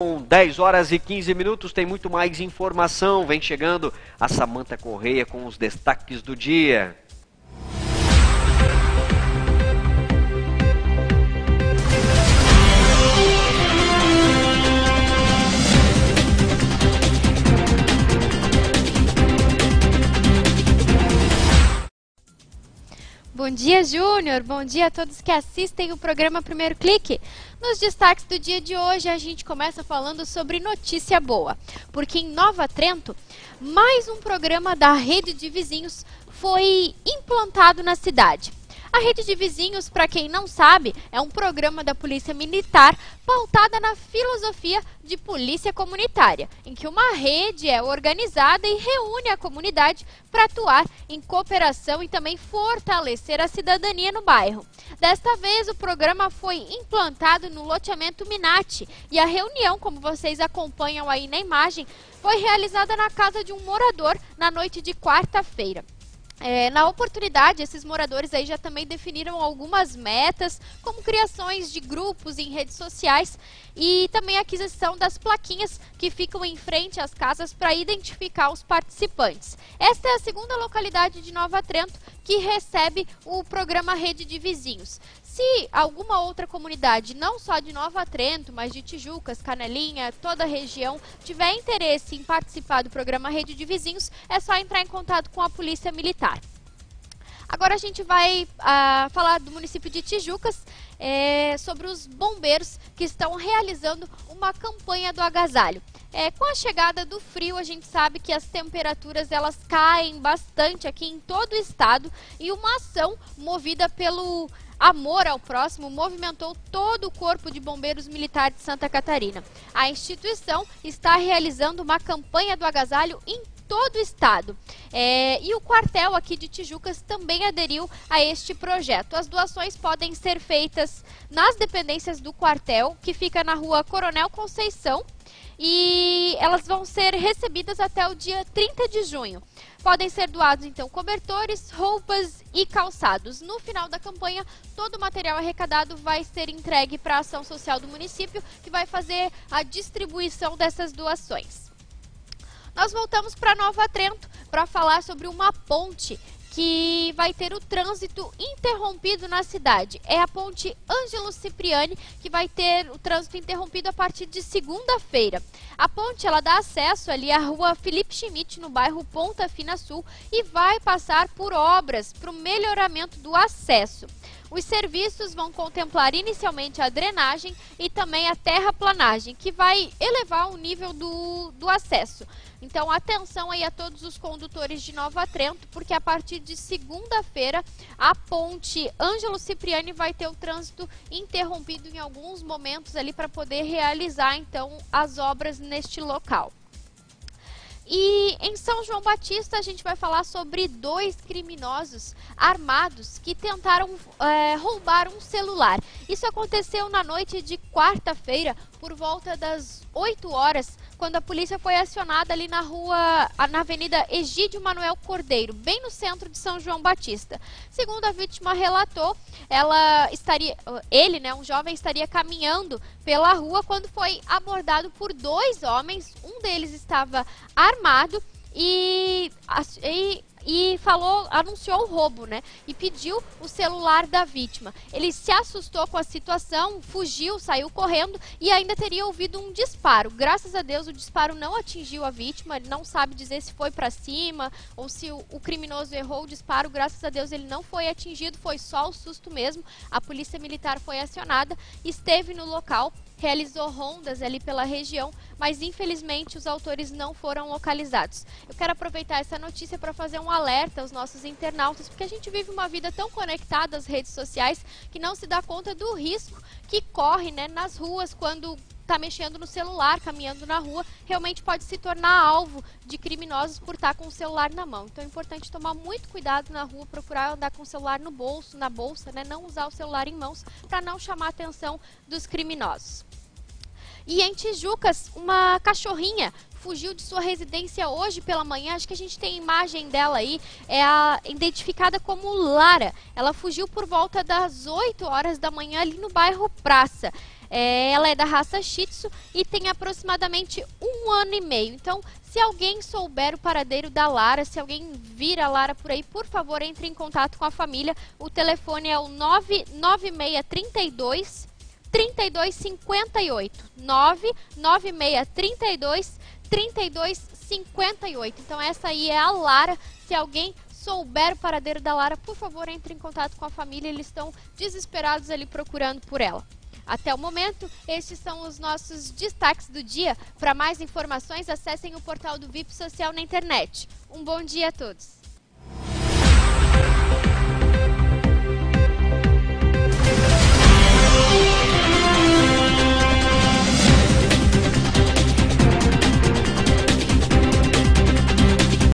Com 10 horas e 15 minutos, tem muito mais informação. Vem chegando a Samanta Correia com os destaques do dia. Bom dia, Júnior. Bom dia a todos que assistem o programa Primeiro Clique. Nos destaques do dia de hoje, a gente começa falando sobre notícia boa, porque em Nova Trento, mais um programa da rede de vizinhos foi implantado na cidade. A rede de vizinhos, para quem não sabe, é um programa da Polícia Militar pautada na filosofia de polícia comunitária, em que uma rede é organizada e reúne a comunidade para atuar em cooperação e também fortalecer a cidadania no bairro. Desta vez, o programa foi implantado no loteamento Minati e a reunião, como vocês acompanham aí na imagem, foi realizada na casa de um morador na noite de quarta-feira. É, na oportunidade, esses moradores aí já também definiram algumas metas, como criações de grupos em redes sociais e também a aquisição das plaquinhas que ficam em frente às casas para identificar os participantes. Esta é a segunda localidade de Nova Trento que recebe o programa Rede de Vizinhos. Se alguma outra comunidade, não só de Nova Trento, mas de Tijucas, Canelinha, toda a região, tiver interesse em participar do programa Rede de Vizinhos, é só entrar em contato com a Polícia Militar. Agora a gente vai uh, falar do município de Tijucas, é, sobre os bombeiros que estão realizando uma campanha do agasalho. É, com a chegada do frio, a gente sabe que as temperaturas elas caem bastante aqui em todo o estado e uma ação movida pelo Amor ao Próximo movimentou todo o Corpo de Bombeiros Militar de Santa Catarina. A instituição está realizando uma campanha do agasalho em todo o estado. É, e o quartel aqui de Tijucas também aderiu a este projeto. As doações podem ser feitas nas dependências do quartel, que fica na rua Coronel Conceição, e elas vão ser recebidas até o dia 30 de junho. Podem ser doados, então, cobertores, roupas e calçados. No final da campanha, todo o material arrecadado vai ser entregue para a ação social do município, que vai fazer a distribuição dessas doações. Nós voltamos para Nova Trento para falar sobre uma ponte que vai ter o trânsito interrompido na cidade. É a ponte Ângelo Cipriani que vai ter o trânsito interrompido a partir de segunda-feira. A ponte ela dá acesso ali à rua Felipe Schmidt, no bairro Ponta Fina Sul, e vai passar por obras para o melhoramento do acesso. Os serviços vão contemplar inicialmente a drenagem e também a terraplanagem, que vai elevar o nível do, do acesso. Então, atenção aí a todos os condutores de Nova Trento, porque a partir de segunda-feira a ponte Ângelo Cipriani vai ter o trânsito interrompido em alguns momentos ali para poder realizar então as obras neste local. E em São João Batista a gente vai falar sobre dois criminosos armados que tentaram é, roubar um celular. Isso aconteceu na noite de quarta-feira, por volta das 8 horas, quando a polícia foi acionada ali na rua, na Avenida Egídio Manuel Cordeiro, bem no centro de São João Batista. Segundo a vítima relatou, ela estaria, ele, né, um jovem, estaria caminhando pela rua quando foi abordado por dois homens. Um deles estava armado e, e e falou, anunciou o roubo, né? E pediu o celular da vítima. Ele se assustou com a situação, fugiu, saiu correndo e ainda teria ouvido um disparo. Graças a Deus o disparo não atingiu a vítima, ele não sabe dizer se foi para cima ou se o, o criminoso errou o disparo. Graças a Deus ele não foi atingido, foi só o susto mesmo. A polícia militar foi acionada, esteve no local realizou rondas ali pela região, mas infelizmente os autores não foram localizados. Eu quero aproveitar essa notícia para fazer um alerta aos nossos internautas, porque a gente vive uma vida tão conectada às redes sociais que não se dá conta do risco que corre né, nas ruas quando está mexendo no celular, caminhando na rua, realmente pode se tornar alvo de criminosos por estar tá com o celular na mão. Então é importante tomar muito cuidado na rua, procurar andar com o celular no bolso, na bolsa, né? não usar o celular em mãos para não chamar a atenção dos criminosos. E em Tijucas, uma cachorrinha fugiu de sua residência hoje pela manhã. Acho que a gente tem imagem dela aí. É a, identificada como Lara. Ela fugiu por volta das 8 horas da manhã ali no bairro Praça. É, ela é da raça Shih Tzu e tem aproximadamente um ano e meio. Então, se alguém souber o paradeiro da Lara, se alguém vir a Lara por aí, por favor, entre em contato com a família. O telefone é o 99632 3258. 99632 3258. Então essa aí é a Lara. Se alguém souber o paradeiro da Lara, por favor, entre em contato com a família. Eles estão desesperados ali procurando por ela. Até o momento, estes são os nossos destaques do dia. Para mais informações, acessem o portal do VIP Social na internet. Um bom dia a todos.